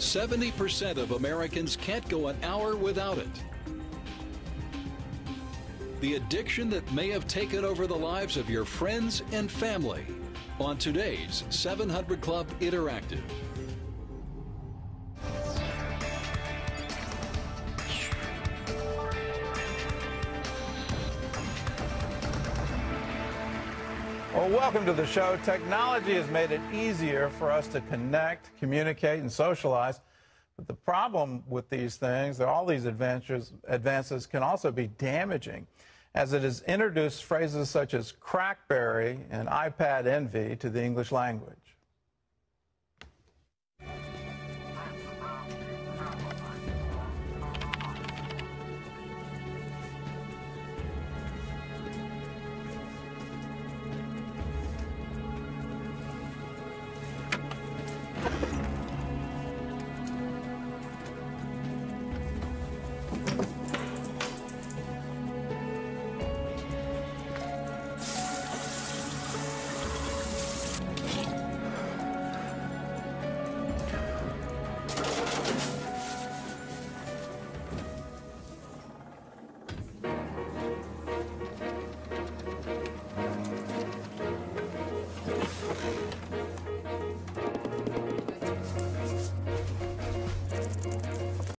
70% of Americans can't go an hour without it. The addiction that may have taken over the lives of your friends and family on today's 700 Club Interactive. Well, welcome to the show. Technology has made it easier for us to connect, communicate, and socialize. But the problem with these things, that all these advances, advances can also be damaging, as it has introduced phrases such as crackberry and iPad envy to the English language.